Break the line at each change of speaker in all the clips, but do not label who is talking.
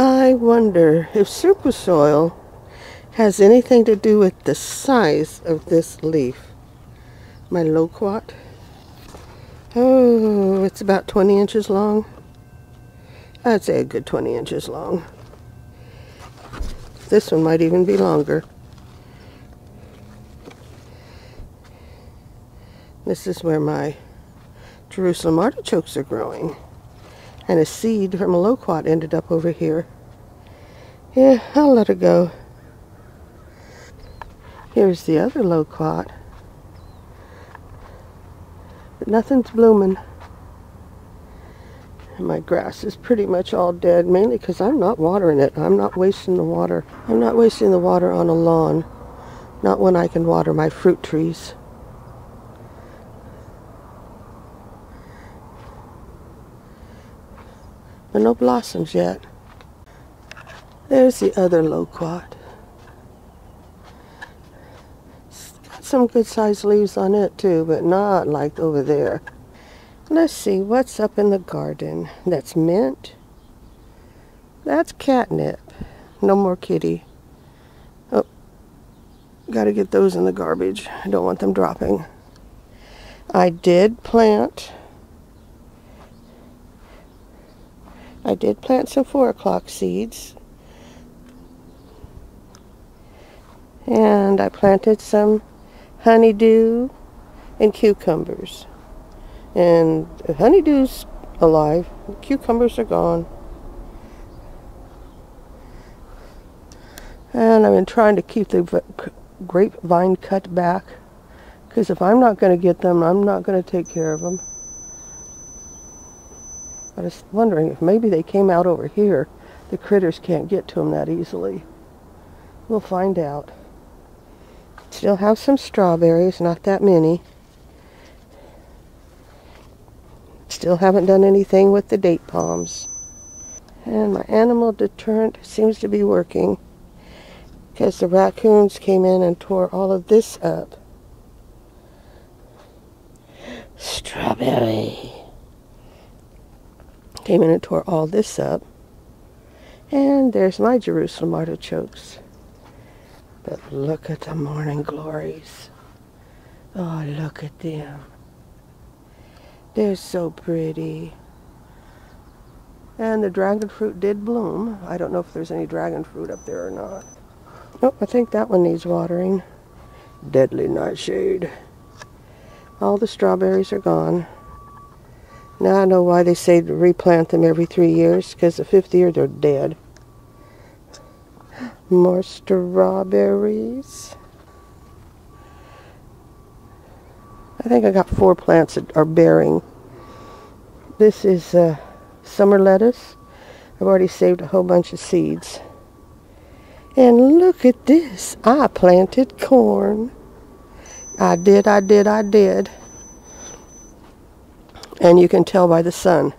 I wonder if super soil has anything to do with the size of this leaf. My loquat. Oh, it's about 20 inches long. I'd say a good 20 inches long. This one might even be longer. This is where my Jerusalem artichokes are growing. And a seed from a loquat ended up over here. Yeah, I'll let it go. Here's the other loquat. But nothing's blooming. And my grass is pretty much all dead, mainly because I'm not watering it. I'm not wasting the water. I'm not wasting the water on a lawn. Not when I can water my fruit trees. But no blossoms yet. There's the other loquat. Got some good sized leaves on it too, but not like over there. Let's see what's up in the garden. That's mint. That's catnip. No more kitty. Oh, gotta get those in the garbage. I don't want them dropping. I did plant I did plant some four o'clock seeds. And I planted some honeydew and cucumbers. And honeydew's alive. Cucumbers are gone. And I've been trying to keep the grapevine cut back. Because if I'm not going to get them, I'm not going to take care of them. I was wondering if maybe they came out over here. The critters can't get to them that easily. We'll find out. Still have some strawberries, not that many. Still haven't done anything with the date palms. And my animal deterrent seems to be working because the raccoons came in and tore all of this up. Strawberry came in and tore all this up. And there's my Jerusalem artichokes. But look at the morning glories. Oh, look at them. They're so pretty. And the dragon fruit did bloom. I don't know if there's any dragon fruit up there or not. Oh, I think that one needs watering. Deadly nightshade. All the strawberries are gone. Now I know why they say to replant them every three years, because the fifth year they're dead. More strawberries. I think I got four plants that are bearing. This is uh, summer lettuce. I've already saved a whole bunch of seeds. And look at this. I planted corn. I did, I did, I did and you can tell by the sun.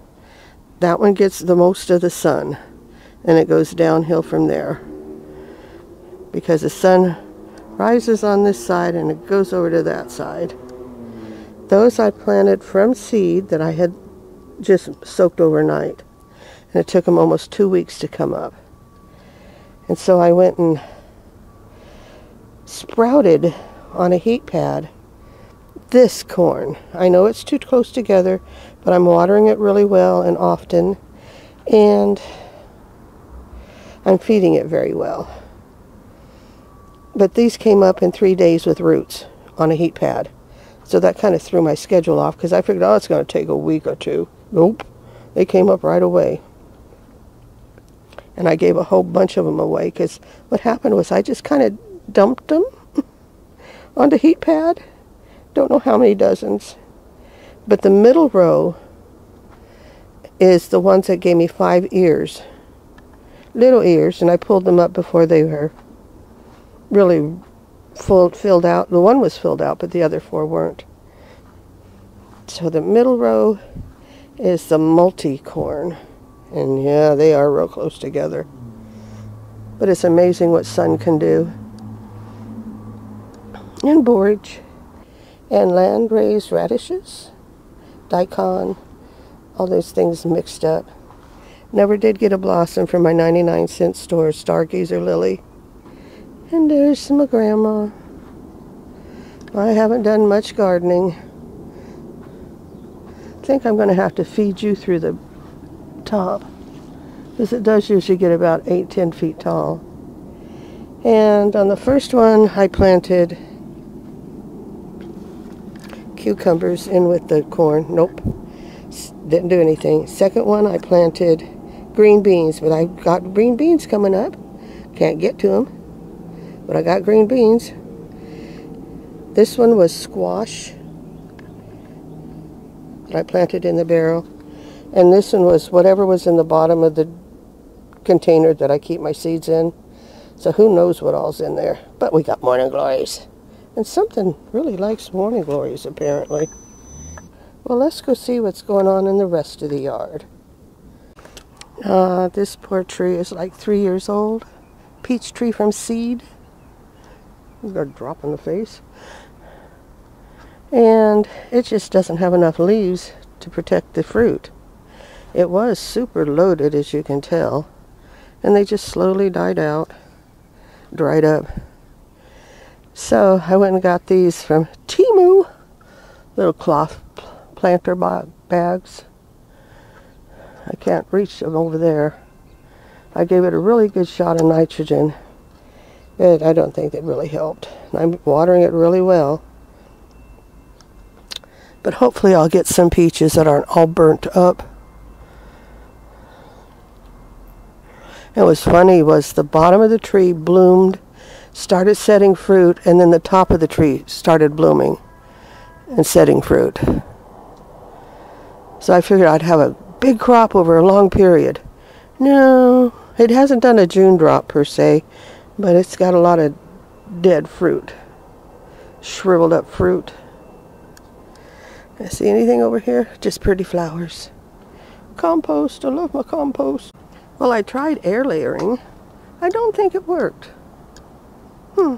That one gets the most of the sun, and it goes downhill from there. Because the sun rises on this side and it goes over to that side. Those I planted from seed that I had just soaked overnight. And it took them almost two weeks to come up. And so I went and sprouted on a heat pad this corn. I know it's too close together, but I'm watering it really well and often, and I'm feeding it very well. But these came up in three days with roots on a heat pad. So that kind of threw my schedule off because I figured, oh, it's going to take a week or two. Nope. They came up right away. And I gave a whole bunch of them away because what happened was I just kind of dumped them on the heat pad don't know how many dozens. But the middle row is the ones that gave me five ears. Little ears, and I pulled them up before they were really full, filled out. The one was filled out, but the other four weren't. So the middle row is the multi-corn. And yeah, they are real close together. But it's amazing what sun can do. And borage and land raised radishes, daikon, all those things mixed up. Never did get a blossom from my 99 cent store, Stargazer Lily. And there's my grandma. I haven't done much gardening. I think I'm going to have to feed you through the top. Because it does usually get about 8, 10 feet tall. And on the first one, I planted cucumbers in with the corn. Nope. Didn't do anything. Second one, I planted green beans, but I got green beans coming up. Can't get to them, but I got green beans. This one was squash that I planted in the barrel. And this one was whatever was in the bottom of the container that I keep my seeds in. So who knows what all's in there. But we got morning glories. And something really likes morning glories, apparently. Well, let's go see what's going on in the rest of the yard. Uh, this poor tree is like three years old. Peach tree from seed. Got a drop in the face. And it just doesn't have enough leaves to protect the fruit. It was super loaded, as you can tell. And they just slowly died out, dried up. So I went and got these from Temu, little cloth planter bags. I can't reach them over there. I gave it a really good shot of nitrogen, but I don't think it really helped. I'm watering it really well. But hopefully I'll get some peaches that aren't all burnt up. And what was funny was the bottom of the tree bloomed started setting fruit, and then the top of the tree started blooming and setting fruit. So I figured I'd have a big crop over a long period. No, it hasn't done a June drop per se, but it's got a lot of dead fruit, shriveled up fruit. I see anything over here? Just pretty flowers. Compost, I love my compost. Well, I tried air layering. I don't think it worked. Hmm.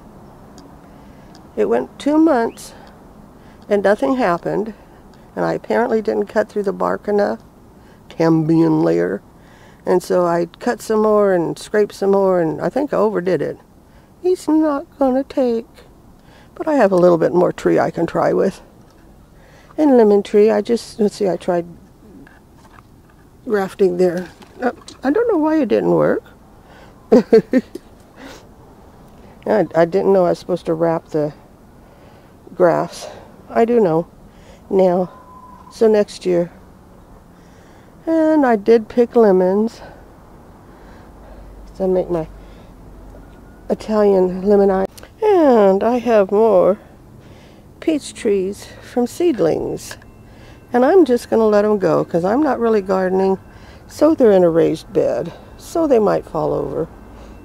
It went two months and nothing happened. And I apparently didn't cut through the bark enough. Cambium layer. And so I cut some more and scraped some more and I think I overdid it. He's not going to take. But I have a little bit more tree I can try with. And lemon tree, I just, let's see, I tried grafting there. Uh, I don't know why it didn't work. I, I didn't know I was supposed to wrap the grass. I do know now. So next year. And I did pick lemons. So I make my Italian lemonade. And I have more peach trees from seedlings. And I'm just going to let them go because I'm not really gardening. So they're in a raised bed. So they might fall over.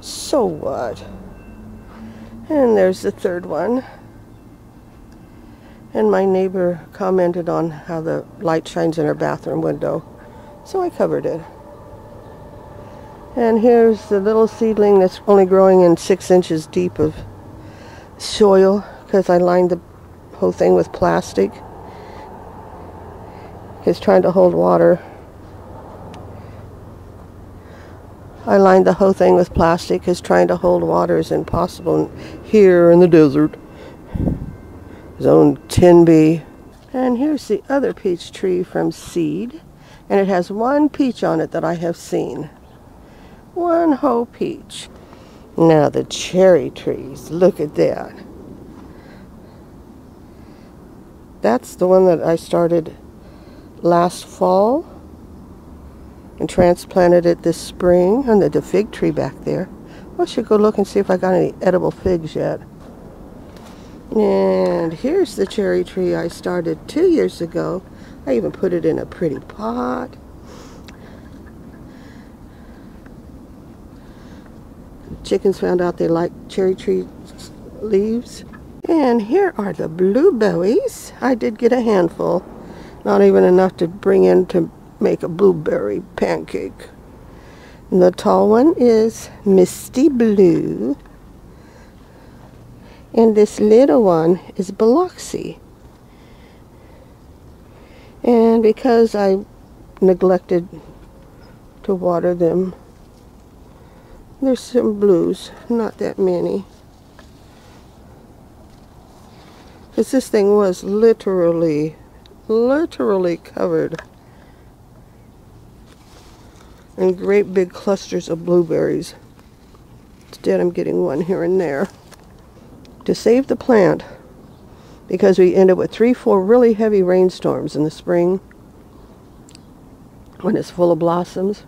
So what? And there's the third one. And my neighbor commented on how the light shines in her bathroom window. So I covered it. And here's the little seedling that's only growing in six inches deep of soil because I lined the whole thing with plastic. It's trying to hold water I lined the whole thing with plastic because trying to hold water is impossible here in the desert. Zone 10B. And here's the other peach tree from seed. And it has one peach on it that I have seen. One whole peach. Now the cherry trees. Look at that. That's the one that I started last fall and transplanted it this spring under the fig tree back there. I should go look and see if I got any edible figs yet. And here's the cherry tree I started two years ago. I even put it in a pretty pot. Chickens found out they like cherry tree leaves. And here are the blueberries. I did get a handful. Not even enough to bring in to make a blueberry pancake. And the tall one is Misty Blue. And this little one is Biloxi. And because I neglected to water them. There's some blues, not that many. Because this thing was literally, literally covered in great big clusters of blueberries. Instead, I'm getting one here and there. To save the plant, because we ended with three, four really heavy rainstorms in the spring when it's full of blossoms,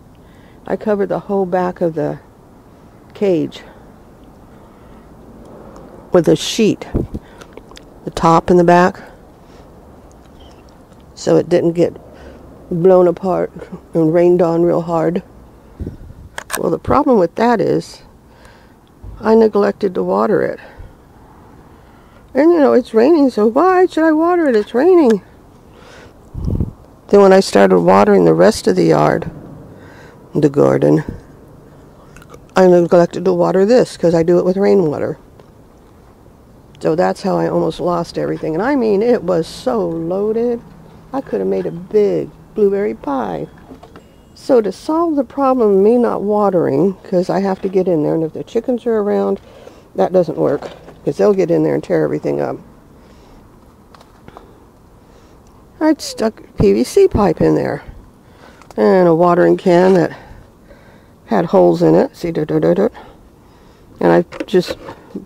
I covered the whole back of the cage with a sheet, the top and the back, so it didn't get blown apart and rained on real hard. Well, the problem with that is I neglected to water it. And you know, it's raining, so why should I water it? It's raining. Then when I started watering the rest of the yard, the garden, I neglected to water this because I do it with rainwater. So that's how I almost lost everything. And I mean, it was so loaded. I could have made a big blueberry pie. So to solve the problem of me not watering, because I have to get in there, and if the chickens are around, that doesn't work, because they'll get in there and tear everything up. I'd stuck PVC pipe in there, and a watering can that had holes in it. See, da, da, da. and I just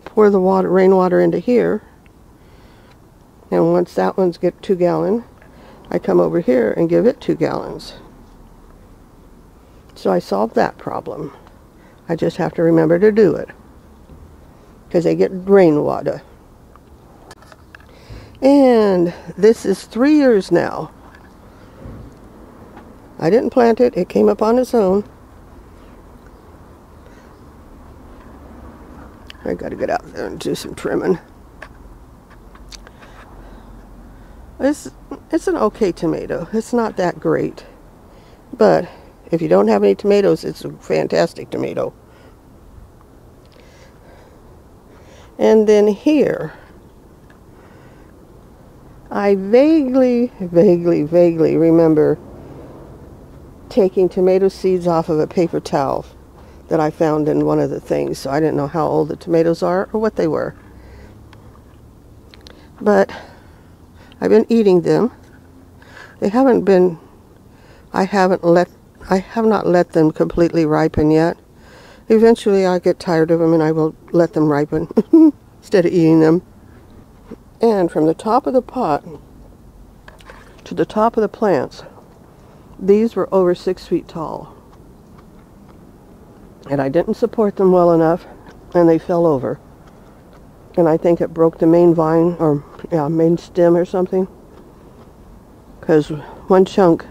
pour the water, rainwater into here, and once that one's get two gallon, I come over here and give it two gallons. So I solved that problem. I just have to remember to do it. Because they get rainwater. And this is three years now. I didn't plant it. It came up on its own. I got to get out there and do some trimming. It's, it's an okay tomato. It's not that great. But if you don't have any tomatoes, it's a fantastic tomato. And then here, I vaguely, vaguely, vaguely remember taking tomato seeds off of a paper towel that I found in one of the things. So I didn't know how old the tomatoes are or what they were. But I've been eating them. They haven't been, I haven't let, I have not let them completely ripen yet. Eventually I get tired of them and I will let them ripen instead of eating them. And from the top of the pot to the top of the plants, these were over six feet tall. And I didn't support them well enough and they fell over and I think it broke the main vine or yeah main stem or something. Because one chunk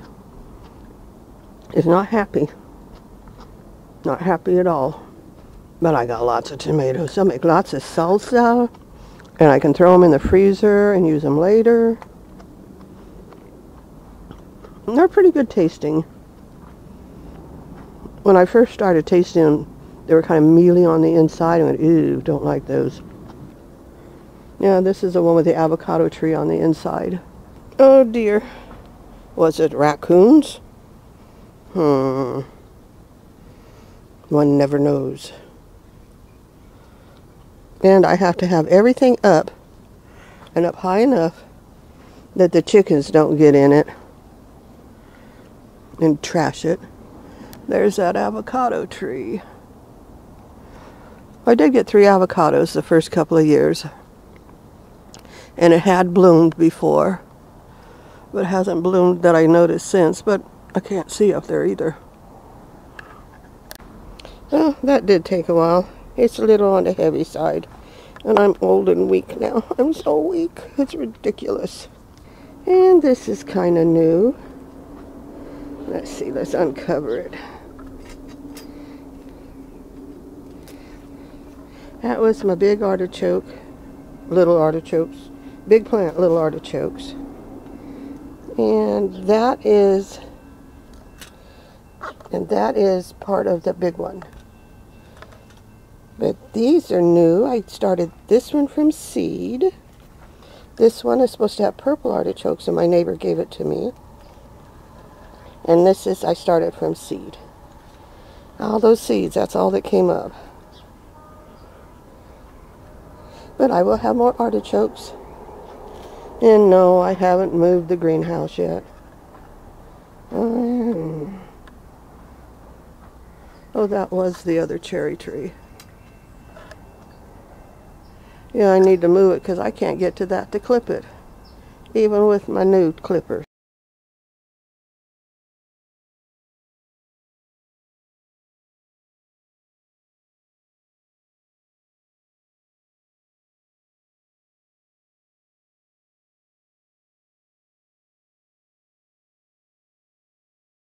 is not happy. Not happy at all. But I got lots of tomatoes. I'll make lots of salsa and I can throw them in the freezer and use them later. And they're pretty good tasting. When I first started tasting them they were kind of mealy on the inside I went ew don't like those yeah, this is the one with the avocado tree on the inside. Oh dear. Was it raccoons? Hmm. One never knows. And I have to have everything up and up high enough that the chickens don't get in it and trash it. There's that avocado tree. I did get three avocados the first couple of years and it had bloomed before but hasn't bloomed that I noticed since but I can't see up there either. Well that did take a while. It's a little on the heavy side and I'm old and weak now. I'm so weak. It's ridiculous. And this is kind of new. Let's see. Let's uncover it. That was my big artichoke little artichokes big plant little artichokes. And that is and that is part of the big one. But these are new. I started this one from seed. This one is supposed to have purple artichokes and my neighbor gave it to me. And this is, I started from seed. All those seeds, that's all that came up. But I will have more artichokes. And no, I haven't moved the greenhouse yet. Um, oh, that was the other cherry tree. Yeah, I need to move it because I can't get to that to clip it. Even with my new clippers.